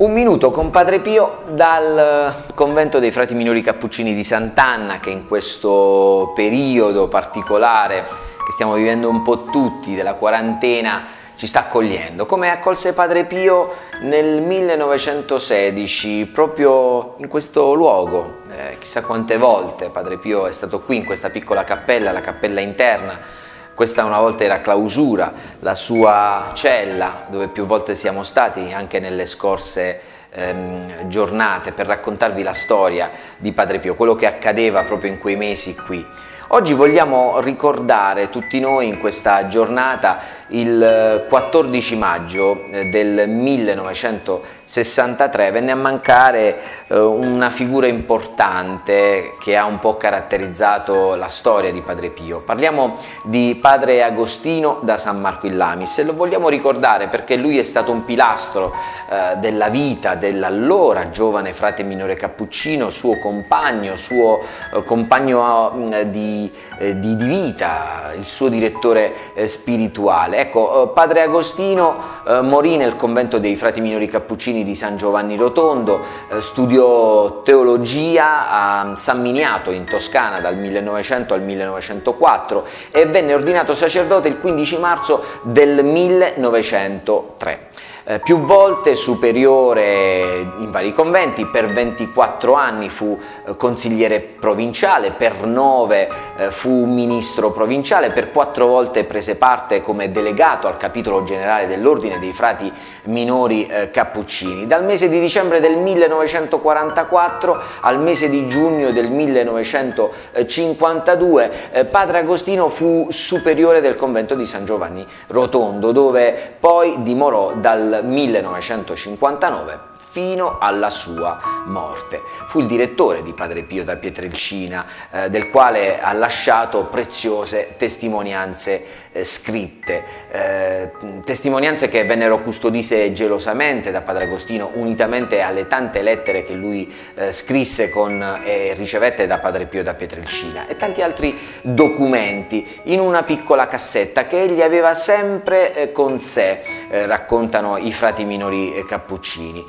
Un minuto con Padre Pio dal convento dei frati minori cappuccini di Sant'Anna che in questo periodo particolare che stiamo vivendo un po' tutti della quarantena ci sta accogliendo. Come accolse Padre Pio nel 1916 proprio in questo luogo. Eh, chissà quante volte Padre Pio è stato qui in questa piccola cappella, la cappella interna questa una volta era clausura, la sua cella dove più volte siamo stati anche nelle scorse ehm, giornate per raccontarvi la storia di Padre Pio, quello che accadeva proprio in quei mesi qui. Oggi vogliamo ricordare tutti noi in questa giornata il 14 maggio eh, del 1963 venne a mancare eh, una figura importante che ha un po' caratterizzato la storia di Padre Pio. Parliamo di Padre Agostino da San Marco in Lamis e lo vogliamo ricordare perché lui è stato un pilastro eh, della vita dell'allora giovane frate minore cappuccino, suo compagno, suo compagno di, di, di vita, il suo direttore spirituale. Ecco, eh, padre Agostino eh, morì nel convento dei frati minori cappuccini di San Giovanni Rotondo, eh, studiò teologia a San Miniato in Toscana dal 1900 al 1904 e venne ordinato sacerdote il 15 marzo del 1903 eh, più volte superiore in vari conventi, per 24 anni fu eh, consigliere provinciale, per 9 eh, fu ministro provinciale, per 4 volte prese parte come delegato al capitolo generale dell'ordine dei frati minori eh, cappuccini. Dal mese di dicembre del 1944 al mese di giugno del 1952 eh, padre Agostino fu superiore del convento di San Giovanni Rotondo dove poi dimorò dal 1959 fino alla sua morte. Fu il direttore di Padre Pio da Pietrelcina, eh, del quale ha lasciato preziose testimonianze eh, scritte, eh, testimonianze che vennero custodite gelosamente da Padre Agostino unitamente alle tante lettere che lui eh, scrisse con, e ricevette da Padre Pio da Pietrelcina e tanti altri documenti in una piccola cassetta che egli aveva sempre eh, con sé, eh, raccontano i frati minori eh, cappuccini.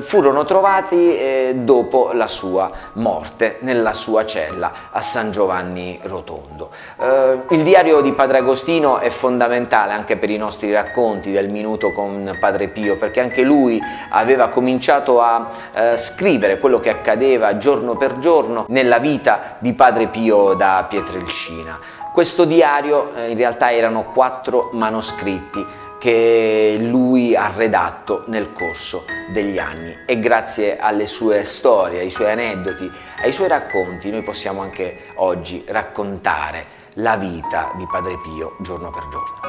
furono trovati dopo la sua morte nella sua cella a San Giovanni Rotondo. il diario di Padre Agostino è fondamentale anche per i nostri racconti del minuto con Padre Pio, perché anche lui aveva cominciato a eh, scrivere quello che accadeva giorno per giorno nella vita di Padre Pio da Pietrelcina. Questo diario eh, in realtà erano quattro manoscritti che lui ha redatto nel corso degli anni e grazie alle sue storie, ai suoi aneddoti, ai suoi racconti noi possiamo anche oggi raccontare la vita di Padre Pio giorno per giorno.